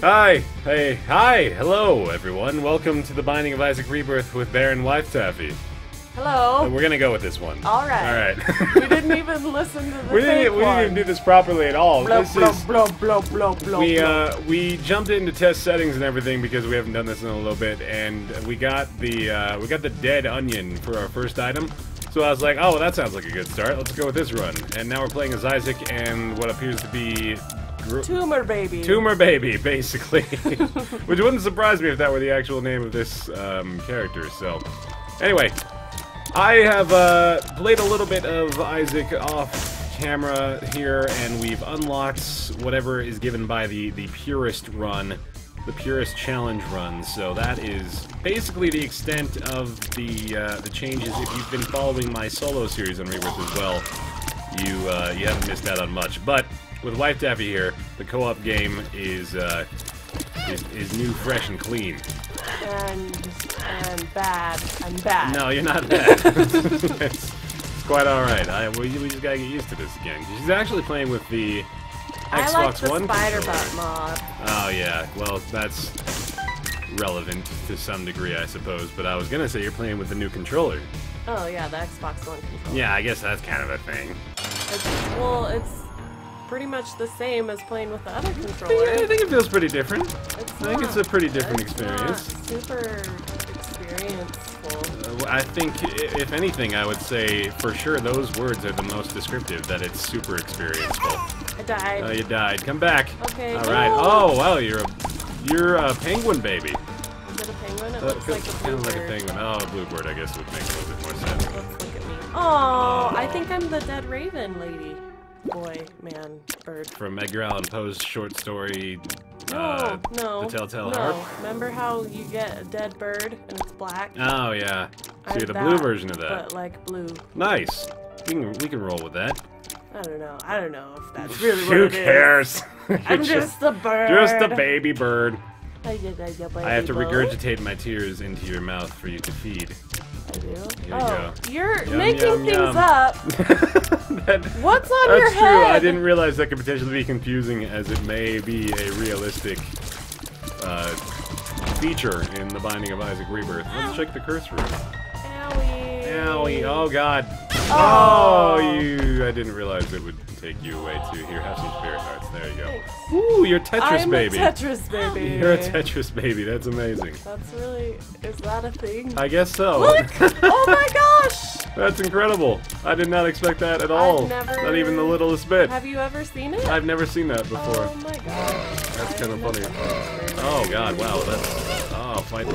Hi, hey, hi, hello, everyone. Welcome to the Binding of Isaac Rebirth with Baron Wife Taffy. Hello. We're gonna go with this one. All right. All right. we didn't even listen to the we didn't, we didn't even do this properly at all. Blah, this blah, is blah, blah, blah, we uh we jumped into test settings and everything because we haven't done this in a little bit, and we got the uh, we got the dead onion for our first item. So I was like, oh, well, that sounds like a good start. Let's go with this run. And now we're playing as Isaac and what appears to be Tumor baby. Tumor Baby, basically. Which wouldn't surprise me if that were the actual name of this um, character. So, anyway, I have uh, played a little bit of Isaac off camera here, and we've unlocked whatever is given by the, the purist run, the purist Challenge run. So that is basically the extent of the uh, the changes. If you've been following my solo series on Rebirth as well, you uh, you haven't missed out on much. But with Wife Taffy here, the co-op game is, uh, is is new, fresh, and clean. And and bad and bad. No, you're not bad. it's, it's quite all right. I, we, we just gotta get used to this again. She's actually playing with the Xbox I like the One spider butt mod. Oh yeah, well that's relevant to some degree, I suppose. But I was gonna say you're playing with the new controller. Oh yeah, the Xbox One controller. Yeah, I guess that's kind of a thing. It's, well, it's pretty much the same as playing with the other controller. I think it feels pretty different. It's I think it's a pretty different experience. Super experienceful. Uh, I think, if anything, I would say for sure those words are the most descriptive. That it's super experienceful. I died. Oh, you died. Come back. Okay. All right. No. Oh, wow, you're a you're a penguin baby. Is it a penguin? It Uh, looks like a kind of like a penguin. Oh, a bluebird. I guess would make a little bit more sense. Let's look at me. Oh, I think I'm the dead raven lady. Boy, man, bird. From Edgar Allan Poe's short story. No, uh, no. The Telltale no. Harp. Remember how you get a dead bird and it's black? Oh yeah. So I'm you're the that, blue version of that. But like blue. Nice. We can we can roll with that. I don't know. I don't know if that's really what Who it is. cares? I'm You're just a bird. just a baby bird. I, did, I, did, I have to regurgitate my tears into your mouth for you to feed. I do. Here you oh, you're Yum, making yum, things yum. up. That- What's on your head? That's true. I didn't realize that could potentially be confusing, as it may be a realistic uh, feature in the Binding of Isaac Rebirth. Let's check the curse room. Owie. Owie! Oh God! Oh. Oh, you! I didn't realize it would take you away too. Here, have some spirit hearts. There you go. Ooh, you're Tetris I'm baby. a Tetris baby. You're a Tetris baby. That's amazing. That's really. Is that a thing? I guess so. Look! oh my gosh! That's incredible. I did not expect that at all. never- Not even the littlest bit. Have you ever seen it? I've never seen that before. Oh my god. That's kinda funny. Oh god, wow, that's oh fighting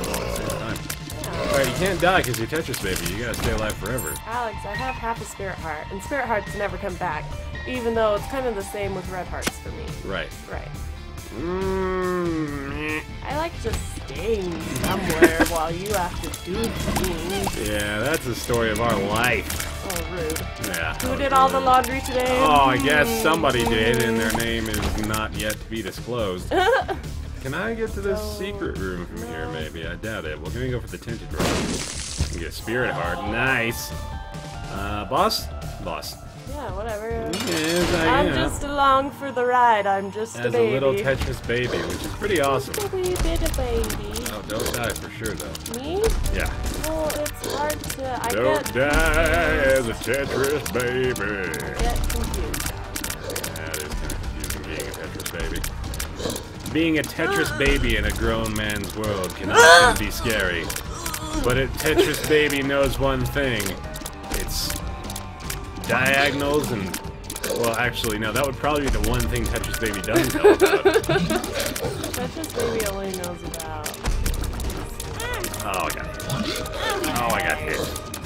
Alright, you can't die because you're Tetris baby. You gotta stay alive forever. Alex, I have half a spirit heart, and spirit hearts never come back. Even though it's kind of the same with red hearts for me. Right. Right. Mm, I like just staying somewhere while you have to do things. yeah, that's the story of our life. Oh, rude. Yeah. Who did all the laundry today? Oh, I guess somebody did, and their name is not yet to be disclosed. Can I get to this No. secret room from here, maybe? I doubt it. We're gonna go for the tinted room. Get a spirit heart. Nice. Uh, boss? Boss. Yeah, whatever. Yes, I I'm am. just along for the ride. I'm just As a a little Tetris baby, which is pretty awesome. Just a wee bit of baby. Oh, don't die for sure, though. Me? Yeah. Well, it's hard to. I Don't die as a Tetris baby. get Being a Tetris baby in a grown man's world can often be scary. But a Tetris baby knows one thing. It's diagonals and... Well, actually, no, that would probably be the one thing Tetris Baby doesn't know about. Tetris baby only knows about. Oh, I got hit. Oh, I got hit.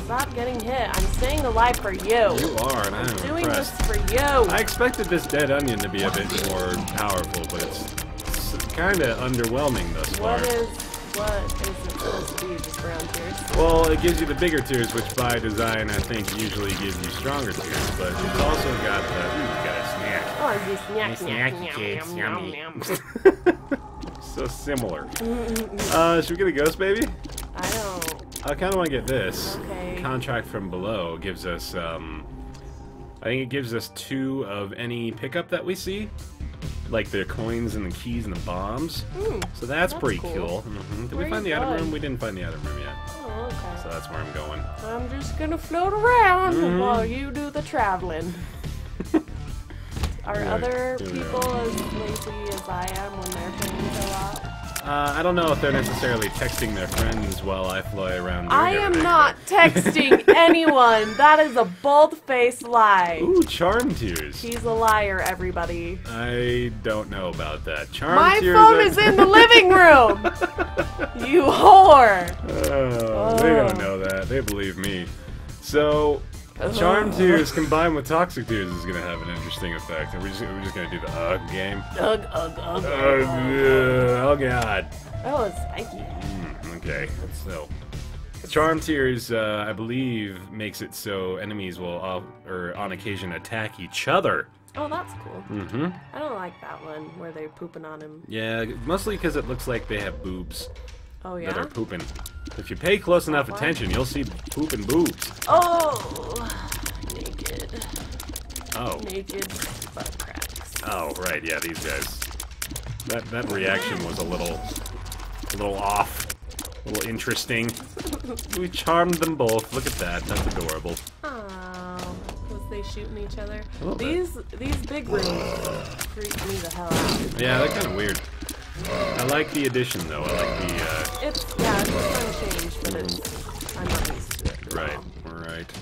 Stop getting hit. I'm staying alive for you. You are, and I'm Doing impressed. this for you. I expected this dead onion to be a bit more powerful, but it's, kind of underwhelming thus far. What is what is it supposed to be? Just brown tears? Well, it gives you the bigger tears, which by design I think usually gives you stronger tears, but it's also got the. Ooh, you got a snack. Oh, is this snack, Nice snack, snacky snack, kids, yum, yum, yummy. yum. so similar. Uh, should we get a ghost baby? I don't. I kind of want to get this. Okay. Contract from below gives us, um, I think it gives us two of any pickup that we see. Like the coins and the keys and the bombs. Hmm. So that's, That's pretty cool. cool. hmm Did Where we find the going? room? We didn't find the item room yet. Oh, okay. So that's where I'm going. I'm just gonna float around Mhm. while you do the traveling. Are Yeah, other people as lazy as I am when they're playing co-op? Uh, I don't know if they're necessarily texting their friends while I fly around. I am not texting anyone. That is a bold-faced lie. Ooh, charm tears. He's a liar, everybody. I don't know about that. Charm My tears. phone are- is in the living room. you whore. Oh, they Oh. don't know that. They believe me. So, charm tears combined with toxic tears is gonna have an interesting effect. And we're just we're just gonna do the ugh game. Ugh, ugh, ugh, Ugh, ugh. ugh, oh god. Oh, it's spiky. Mm, okay, so. Charm Tears, uh, I believe, makes it so enemies will, uh, or on occasion, attack each other. Oh, that's cool. Mm-hmm. I don't like that one where they're pooping on him. Yeah, mostly because it looks like they have boobs Oh that yeah. are pooping. If you pay close enough attention, you'll see pooping boobs. Oh, naked, Oh, naked butt cracks. oh, right, yeah, these guys. That that reaction was a little, a little off, a little interesting. We charmed them both. Look at that. That's adorable. Oh, was they shooting each other? Bit. These these big rooms freak me the hell out. Yeah, they're kind of weird. I like the addition though. I like the uh, It's yeah, it's a fun change, but it's I'm not used to it. right, right,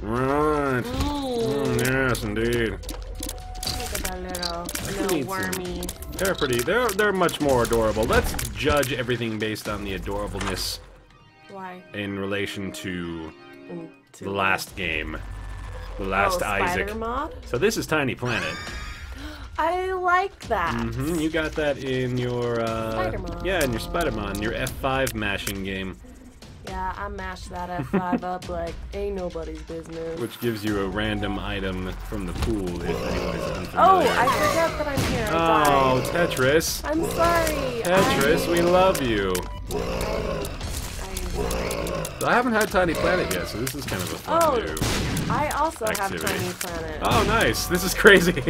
right. Mm, yes, indeed. look at that little, eat some. wormy. They're pretty. They're they're much more adorable. Let's judge everything based on the adorableness Why? in relation to the last game, the last oh, Isaac. Mod. So this is Tiny Planet. I like that. hmm You got that in your uh, Spider-Man. yeah, in your Spider-Man, your F5 mashing game, Yeah, I mashed that F5 up like ain't nobody's business. which gives you a random item from the pool if unfamiliar. oh, I forget that I'm here. I Oh. Tetris. I'm sorry. Tetris, I, we love you. I, I haven't had Tiny Planet yet, so this is kind of a fun Oh. new. I also Activity. have Tiny Planet. Oh, nice. This is crazy.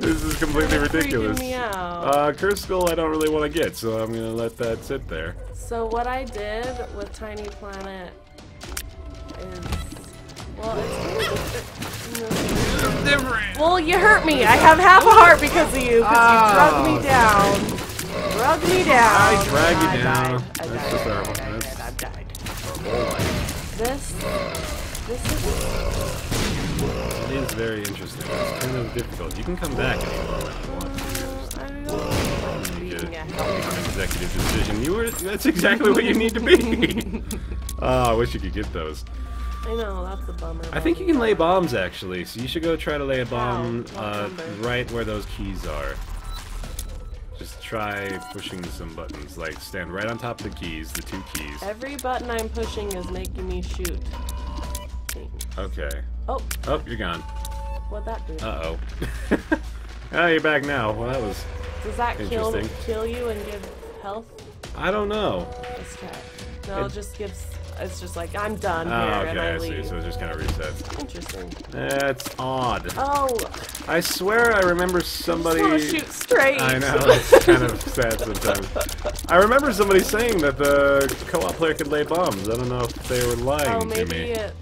Yeah. this is completely ridiculous. me out. Uh, Curse Skull I don't really want to get, so I'm gonna let that sit there. So what I did with Tiny Planet is, well, it's kind Different. Well, you hurt me. I have half a heart because of you, because Oh. you drug me down. Drug me down. I drag you I down. died. I That's just I horrible. died. I That's- died. I died. This, this is. It is very interesting. It's kind of difficult. You can come back if you want. If you to. I don't like You being get a an executive decision. You were. That's exactly what you need to be. oh, I wish you could get those. I know that's a bummer. I think you can lay bombs actually, so you should go try to lay a bomb? Uh, right where those keys are. Just try pushing some buttons, like stand right on top of the keys, the two keys. Every button I'm pushing is making me shoot. Okay. Oh, Oh, you're gone. what'd that do? Uh oh. oh, you're back now. Well, that was. Does that kill kill you and give health? I don't know. Let's try. No, It- it just gives. It's just like I'm done Oh, here okay, and I I see. leave. So it just kind of resets. Interesting. That's odd. Oh, I swear I remember somebody. I to shoot straight. I know, it's kind of sad sometimes. I remember somebody saying that the co-op player could lay bombs. I don't know if they were lying oh, to maybe me. it.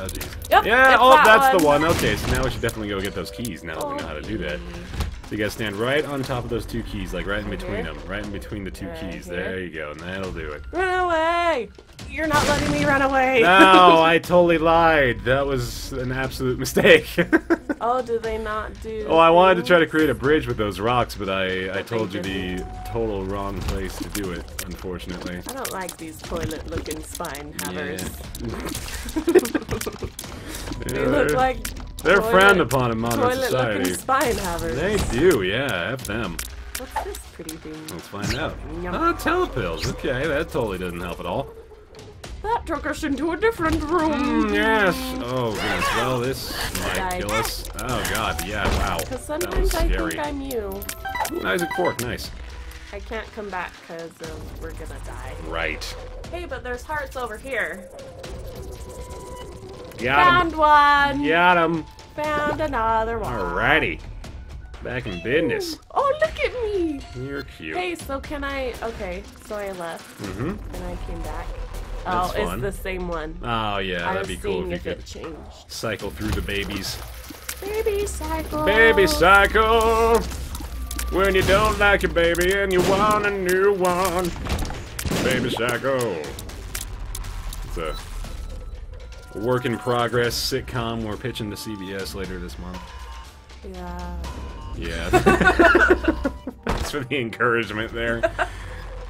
Oh. Yep, yeah, oh, that that's the one. one. Okay, so now we should definitely go get those keys now that we know how to do that. So you gotta stand right on top of those two keys, like right in between Here? them. Right in between the two Right keys. here? There you go, and that'll do it. Run away! You're not letting me run away. No, I totally lied. That was an absolute mistake. oh, do they not do? Oh, I wanted to try to create a bridge with those rocks, but I, I But they told you the didn't. total wrong place to do it, unfortunately. I don't like these toilet-looking spine havers. They Yeah, look they're- like They're toilet- frowned upon in modern society. spine havers. They do, yeah, F them. What's this pretty thing? Let's find out. Yum. Ah, oh, telepills. Okay, that totally doesn't help at all. That took us into a different room. Mm, yes. Oh, goodness. Well, this might Died. kill us. Oh, God. Yeah, wow. Because That was sometimes I scary. think I'm you. Ooh, Isaac Fork, nice. I can't come back because um, we're gonna die. Right. Hey, but there's hearts over here. Got him. Found one. Got him. Found another one. Alrighty. Back in business. Oh, look at me. You're cute. Hey, so can I? Okay, so I left Mm-hmm. and I came back. That's oh, fun. it's the same one. Oh yeah, I that'd be cool seeing if you could changed. cycle through the babies. Baby cycle. Baby cycle. When you don't like your baby and you want a new one. Baby cycle. It's a work in progress sitcom we're pitching to CBS later this month. Yeah. Yeah. Thanks for the encouragement there.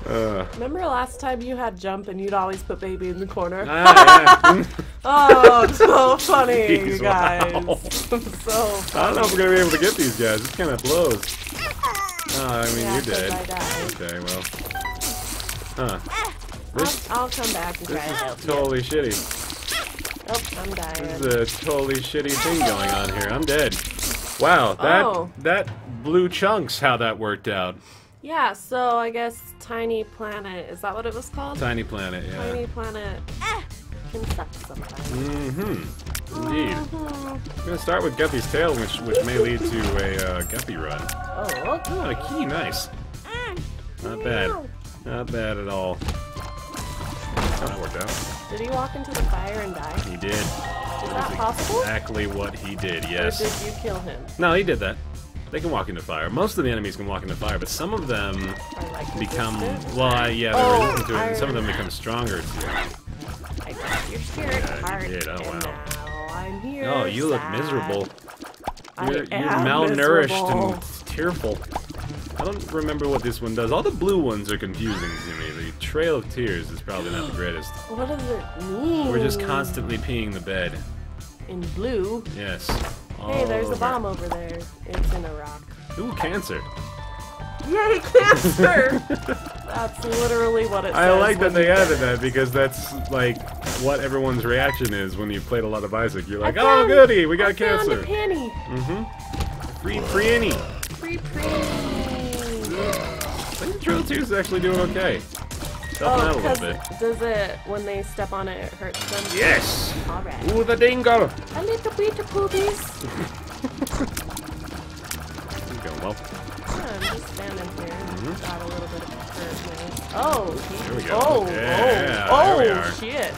Uh, Remember last time you had jump and you'd always put baby in the corner? ah, yeah. Oh, so funny, you guys. wow. so I don't know if we're gonna be able to get these guys. This kind of blows. Oh, I mean, Yeah, you're 'cause dead. I died. Okay, well. Huh. I'll, This, I'll come back and try this to is help you. totally shitty. Oh, I'm dying. This is a totally shitty thing going on here. I'm dead. Wow, that Oh. that blue chunks how that worked out. Yeah, so I guess Tiny Planet, is that what it was called? Tiny planet, yeah. Tiny Planet can suck sometimes. Mm-hmm. Indeed. I'm gonna start with Guppy's tail, which which may lead to a uh, Guppy run. Oh, Oh, a key, nice. Not bad. Not bad at all. Oh, that worked out. did he walk into the fire and die? He did. Is that possible? Exactly what he did, Or yes. did you kill him? No, he did that. They can walk into fire. Most of the enemies can walk into fire, but some of them like become well, I, yeah, they're Oh, resistant to it. and Some of them become stronger too. I got your spirit Yeah, you heart, did. Oh, wow. now I'm here. Oh, you look miserable. You're, you're malnourished miserable. and tearful. I don't remember what this one does. All the blue ones are confusing to me. The Trail of Tears is probably not the greatest. What does it mean? We're just constantly peeing the bed. in blue. Yes. Hey, there's a bomb over there. It's in a rock. Ooh, cancer. Yay, cancer! That's literally what it says. I like that they added that because that's like what everyone's reaction is when you've played a lot of Isaac. You're like, I oh goody, we got I found cancer. a penny. Mm-hmm. Free. Free pre. I think the Trail of Tears is actually doing okay. Helping out Oh, a because little bit. does it when they step on it, it hurts them? Yes. All right. Ooh, the dingle. A little bit of poopies. He's going well. Yeah, I'm just standing here. Mm-hmm. Got a little bit of hurt. Oh, he, There we go. oh, Yeah, oh, oh there oh, shit.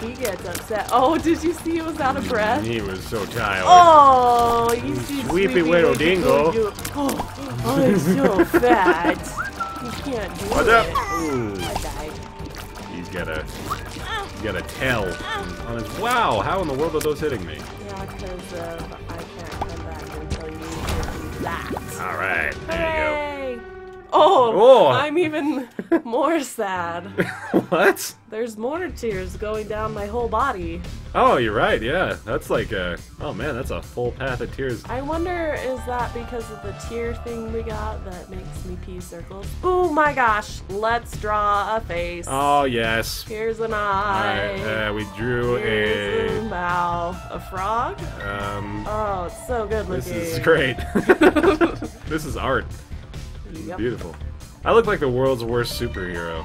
He gets upset. Oh, did you see he was out of mm, breath? He was so tired. Oh, you mm, see Sweepy little dingle. You, oh, oh, he's so fat. He can't do What's it. up? Ooh, I died. He's got a he's got a tail on his. Wow, how in the world are those hitting me? Yeah, because uh, I can't come back until you do that. All right, there Hooray! Oh, Oh. I'm even more sad. what? There's more tears going down my whole body. Oh, you're right. Yeah, that's like a. Oh man, that's a full path of tears. I wonder, is that because of the tear thing we got that makes me pee circles? Oh my gosh, let's draw a face. Oh yes. Here's an eye. right, uh, we drew Here's a mouth. A frog? Um, Oh, it's so good looking. this is great. this is art. Yep. Beautiful. I look like the world's worst superhero.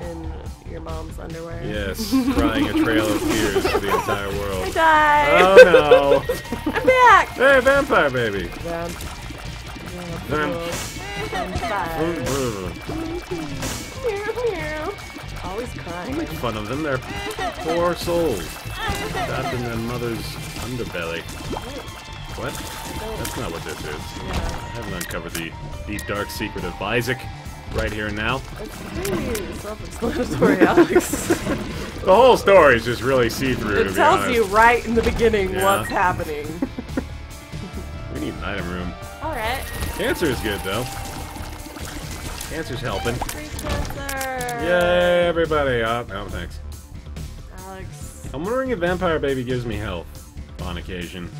In your mom's underwear. Yes, crying a trail of tears for the entire world. I died. Oh I'm back. Hey, vampire baby! Vamp. Vamp. Vampire. Always crying. Make fun of them. They're poor souls trapped in their mother's underbelly. What? That's not what this is. I haven't uncovered the deep dark secret of Isaac right here and now. It's pretty self-explanatory, Alex. The whole story is just really see-through. to it be tells honest. you right in the beginning Yeah. what's happening. We need an item room. All right. Cancer is good though. Cancer's helping. Free cancer. Yay, everybody! Oh, no, thanks. Alex. I'm wondering if Vampire Baby gives me health on occasion.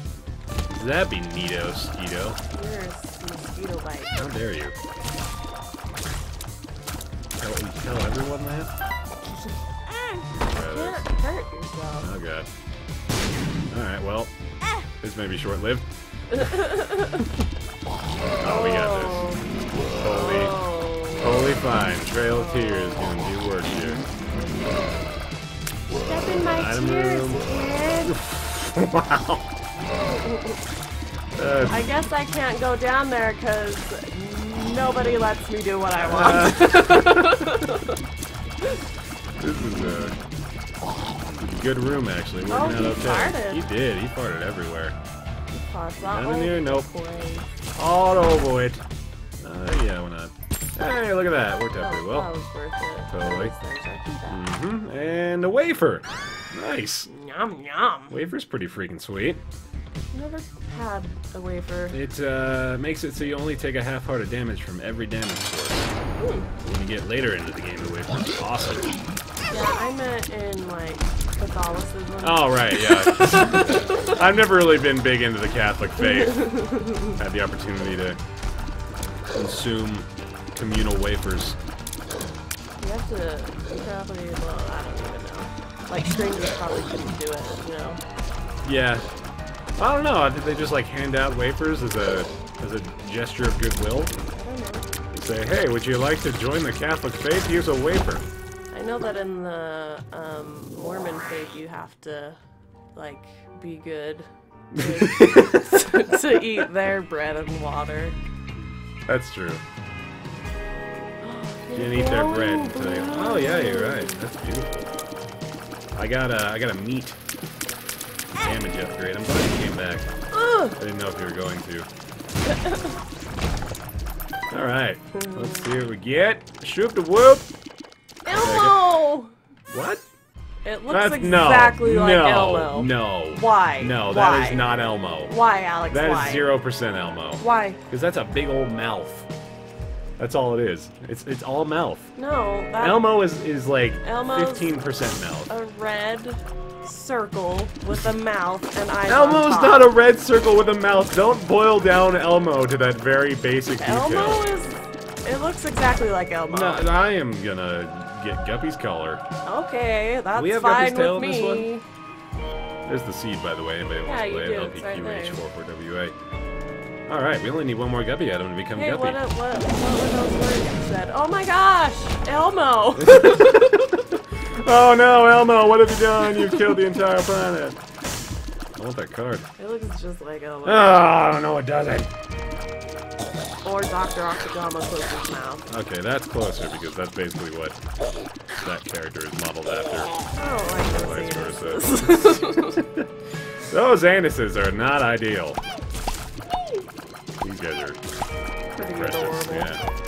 That'd be neato, Skeeto. You're a mosquito bite. How dare you? Tell, you tell everyone that? This. can't hurt yourself. Oh god. Alright, well, ah. this may be short-lived. oh, we got this. Totally, Oh. totally fine. Trail of Tears gonna do work here. Step in my Item tears, wow. Uh, I guess I can't go down there because nobody lets me do what I Uh, want. this is a good room, actually. Working Oh, out he okay. farted. He did. He farted everywhere. Pass that Down in here? Nope. Over it. Uh, yeah, why not? Hey, look at that. Worked out That, pretty that well. was worth it. Totally. There's our feedback. hmm And a wafer. Nice. Yum yum. Wafer's pretty freaking sweet. Never had a wafer. It uh, makes it so you only take a half heart of damage from every damage source. Hmm. When you get later into the game, the wafer's awesome. Yeah, I meant in like Catholicism. Oh, right, yeah. I've never really been big into the Catholic faith. Had the opportunity to consume communal wafers. You have to you probably well, I don't even know. Like strangers probably couldn't do it, you know. Yeah. I don't know. Did they just like hand out wafers as a as a gesture of goodwill? I don't know. Say, hey, would you like to join the Catholic faith? Here's a wafer. I know that in the um, Mormon faith you have to like be good to, to eat their bread and water. That's true. You didn't eat their bread until you. Oh yeah, you're right. That's beautiful. I got a I got a meat damage upgrade. I'm glad you came back. Ugh! I didn't know if you were going to. All right, let's see what we get. Shoop the whoop. Elmo! What? It looks That's exactly no, like no, Elmo. no. Why? No, Why? that is not Elmo. Why, Alex? That Why? is zero percent Elmo. Why? Because that's a big old mouth. That's all it is. It's it's all mouth. No, that Elmo is is like Elmo's- fifteen percent mouth. a red circle with a mouth and eyes. Elmo's on top. not a red circle with a mouth. Don't boil down Elmo to that very basic detail. Elmo is. It looks exactly like Elmo. No, I am gonna get Guppy's collar. Okay, that's we have fine Guppy's tail with in this one? There's the seed, by the way. Anybody wants Yeah, to you play do. it? It's right there. LPQH44WA. All right, we only need one more Guppy item to become Hey, Guppy. what, what, what were those words you said? Oh my gosh, Elmo! Oh no, Elmo! What have you done? You've killed the entire planet. I want that card. it looks just like Elmo. Ah, oh no, it doesn't. or Dr. Octogama closes mouth. Okay, that's closer because that's basically what that character is modeled after. I don't like Vice those versa. anuses. Those anuses are not ideal. These guys are Pretty precious. adorable. Yeah.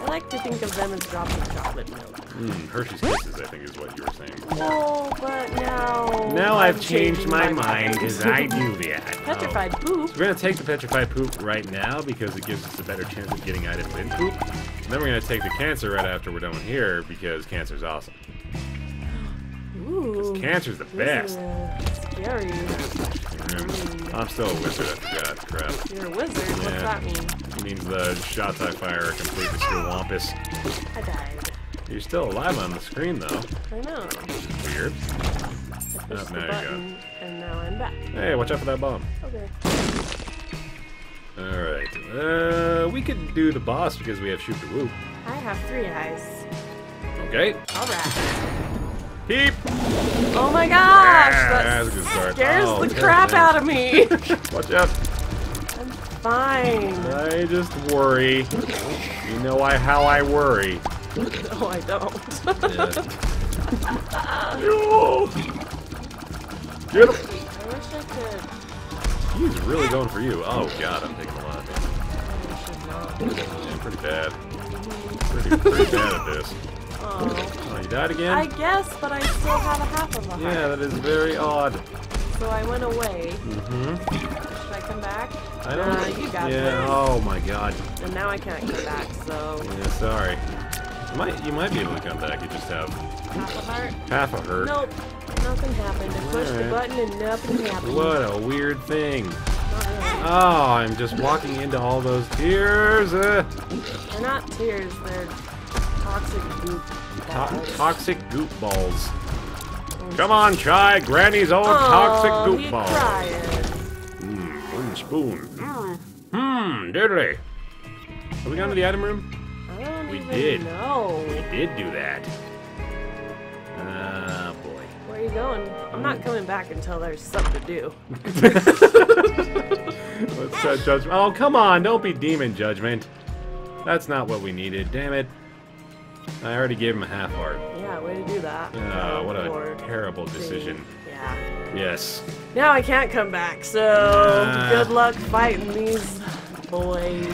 I like to think of them as drops of chocolate milk. Mm, Hershey's Kisses, I think, is what you were saying. Oh, but now. Now I'm I've changed changing my mind because I do that. Petrified Oh. poop. So we're gonna take the petrified poop right now because it gives us a better chance of getting items in poop. And then we're gonna take the cancer right after we're done here because cancer's awesome. Ooh. Cancer's the this is, best. uh, Scary. I'm still a wizard, I forgot. Crap. You're a wizard. What's Yeah. that mean? It means the shots I fire are completely skewampus. I died. You're still alive on the screen though. I know. Weird. I Oh, the you go. button, and now I'm back. Hey, watch out for that bomb. Okay. Alright. Uh, we could do the boss because we have shoop the whoop. I have three eyes. Okay. Alright. Peep! Oh my gosh! Yeah, that scares Oh, the crap man. out of me. Watch out. I'm fine. I just worry. You know I how I worry. No, I don't. No. Get him! I wish I could. He's really going for you. Oh god, I'm taking a lot of damage. Yeah, pretty bad. Pretty, pretty bad at this. Oh. Oh, you died again? I guess, but I still have a half of a heart. Yeah, that is very odd. So I went away. Mm-hmm. Should I come back? I don't Nah, you got Yeah, oh my god. And now I can't come back, so Yeah, sorry. You might you might be able to come back, you just have half a heart. half a heart. Nope. Nothing happened. I pushed the button and nothing happened. What a weird thing. Oh, I'm just walking into all those tears. Uh, They're not tears, they're toxic goop. to- balls. toxic goop balls. Come on, try Granny's old Aw, toxic goop balls. Mmm, one spoon. Mm, Hmm, diddly. Have we gone to the item room? I don't We even did. know. We did do that. Ah, boy. Where Where are you going? I'm not coming back until there's something to do. Let's set judgment. Oh, come on! Don't be demon judgment. That's not what we needed. Damn it! I already gave him a half heart. Yeah, way to do that. Ah, what a terrible decision. Yeah. Yes. Now I can't come back, so Ah. good luck fighting these boys.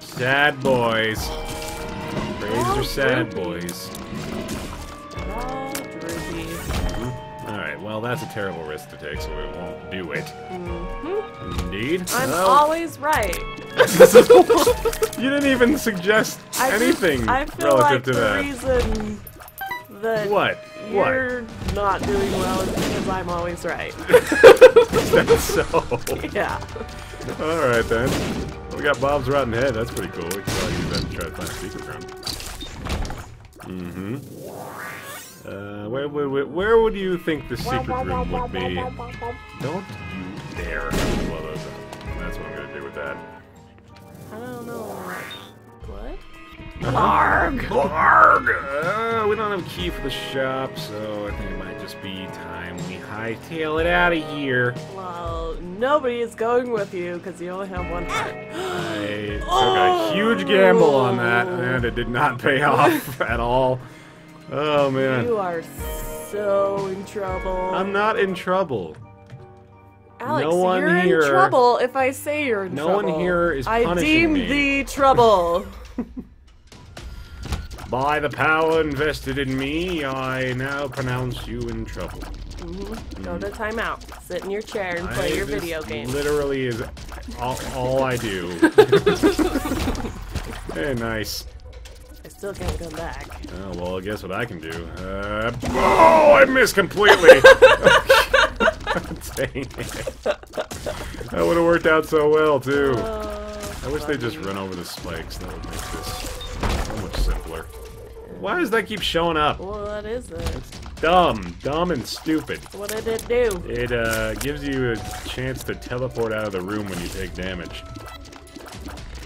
Sad boys. Braves are Oh, sad boys. Oh, droopy. Alright, well, that's a terrible risk to take, so we won't do it. Mhm. Indeed. I'm Well, always right. you didn't even suggest I just- anything I feel relative like to the that. reason that What? What? you're not doing well is because I'm always right. That's so. yeah. Alright then. We got Bob's Rotten Head. That's pretty cool. We can probably use that to try to find a secret room. Mm-hmm. Uh, where, where, where, where would you think the secret room would be? Don't you dare blow those up. That's what I'm gonna do with that. Blarg! Blarg! Uh, we don't have a key for the shop, so I think it might just be time we hightail it out of here. Well, nobody is going with you because you only have one heart. I took a huge gamble on that, and it did not pay off at all. Oh man. You are so in trouble. I'm not in trouble. Alex, no one you're here- in trouble if I say you're in No one trouble. here is I deem me. thee trouble. By the power invested in me, I now pronounce you in trouble. Go to timeout. Sit in your chair and play I- your video game. Literally is all, all I do. Very nice. I still can't come back. Oh, well, guess what I can do? Uh, oh, I missed completely! Dang it. That would have worked out so well, too. Oh, I wish they'd just run over the spikes. That would make this simpler. Why does that keep showing up? What is it? Dumb. Dumb and stupid. What did it do? It uh, gives you a chance to teleport out of the room when you take damage.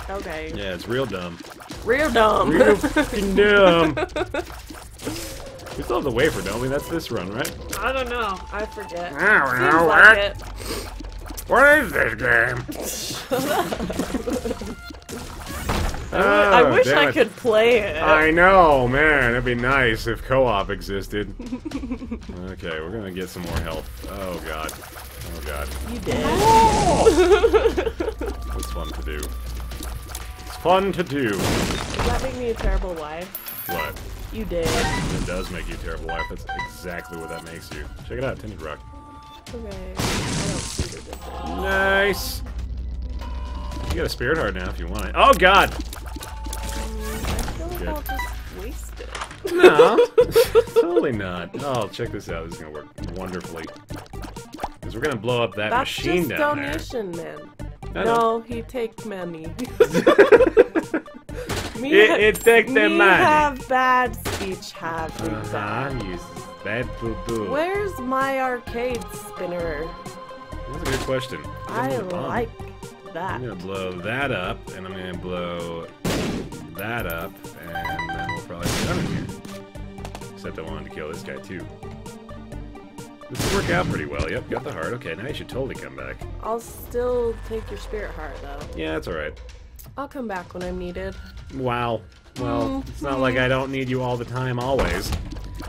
Okay. Yeah, it's real dumb. Real dumb. Real fucking dumb. We still have the wafer, don't we? That's this run, right? I don't know. I forget. I don't Seems know, like what? it. What is this game? I Oh, wish I could play it. I know, man. It'd be nice if co-op existed. okay, we're gonna get some more health. Oh god. Oh god. You did. Oh! It's fun to do. It's fun to do. Does that make me a terrible wife? What? You did. It does make you a terrible wife. That's exactly what that makes you. Check it out, Tinted Rock. Okay. I don't see the difference. Nice. You got a spirit heart now if you want it. Oh god! Good. I'll just waste it. No, totally not. Oh, check this out. This is gonna work wonderfully. Because we're gonna blow up that That's machine just down donation, man. I No, he take money. me It- it take the money. have bad speech, have we Uh-huh, bad. boo boo. Where's my arcade spinner? That's a good question. I the like that. I'm gonna blow that up, and I'm gonna blow that up, and then we'll probably be done in here. Except I wanted to kill this guy too. This will work out pretty well. Yep, got the heart. Okay, now you should totally come back. I'll still take your spirit heart though. Yeah, that's alright. I'll come back when I'm needed. Wow. Well, Mm, it's not like I don't need you all the time, always.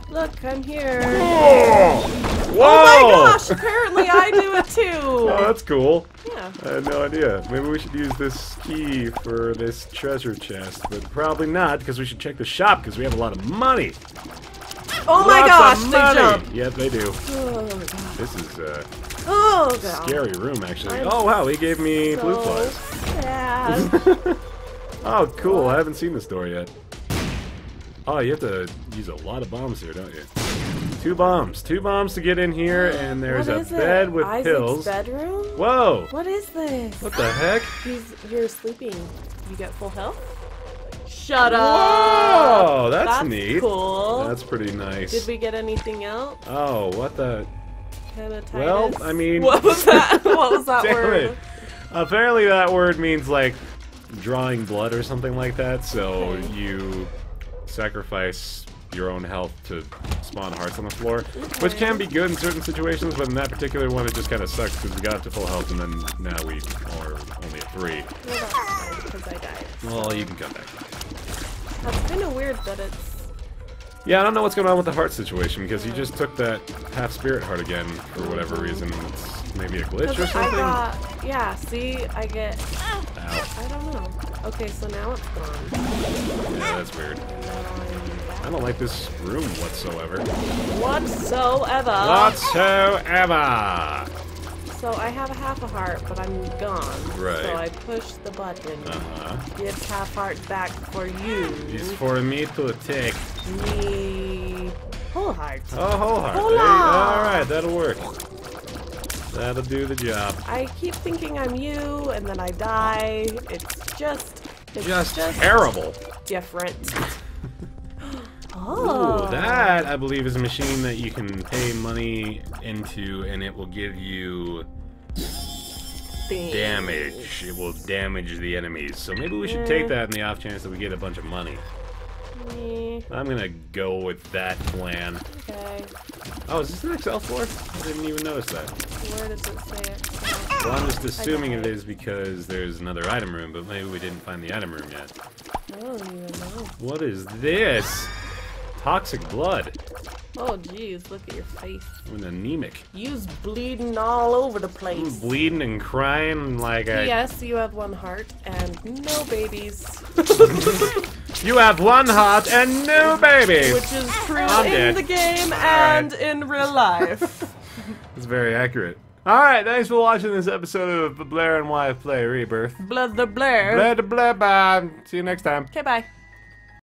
Look, I'm here. Oh! Whoa! Oh my gosh! Apparently I do too. Oh, that's cool. Yeah. I had no idea. Maybe we should use this key for this treasure chest, but probably not, because we should check the shop, because we have a lot of money. Oh my Lots gosh! of They jump. Yep, they do. Oh god. This is a Oh god. scary room, actually. I'm oh, wow, he gave me blue So flies. sad. Oh, cool. I haven't seen this door yet. Oh, you have to use a lot of bombs here, don't you? Two bombs. Two bombs to get in here, and there's What a bed it? with Isaac's pills. bedroom? Whoa! What is this? What the heck? He's you're sleeping. You get full health? Shut up. Whoa, that's, That's neat. cool. That's pretty nice. Did we get anything else? Oh, what the? Hepatitis? Well, I mean- what was that? What was that Damn word? it. Apparently, that word means like drawing blood or something like that. So Okay. you sacrifice your own health to spawn hearts on the floor, which can be good in certain situations, but in that particular one it just kind of sucks because we got up to full health and then now we are only at three. Well, that's fine, because I died. Well, you can come back. That's kind of weird that it's. Yeah, I don't know what's going on with the heart situation because you just took that half spirit heart again for whatever reason. It's maybe a glitch or something. got. Yeah, see, I get. Ow. I don't know. Okay, so now it's gone. Yeah, that's weird. I'm I don't like this room whatsoever. Whatsoever. Whatsoever. So I have a half a heart, but I'm gone. Right. So I push the button. Uh-huh. Gives half heart back for you. It's for me to take. Me. Whole heart. Oh, whole heart. Hola. All right, that'll work. That'll do the job. I keep thinking I'm you, and then I die. It's just. It's Just, just terrible. different. Oh. Ooh, that I believe is a machine that you can pay money into, and it will give you damage. It will damage the enemies. So maybe we should take that in the off chance that we get a bunch of money. I'm gonna go with that plan. Okay. Oh, is this an XL floor? I didn't even notice that. Where does it say it? Well, I'm just assuming it is because there's another item room, but maybe we didn't find the item room yet. I don't even know. What is this? Toxic blood. Oh, jeez, look at your face. I'm anemic. You's bleeding all over the place. I'm bleeding and crying like a. Yes, you have one heart and no babies, You have one heart and no babies! which is true I'm in dead. the game right. and in real life. It's very accurate. All right, thanks for watching this episode of Baer and Wife Play Rebirth. Blood the Blair. Blah blah blah. See you next time. Okay, bye.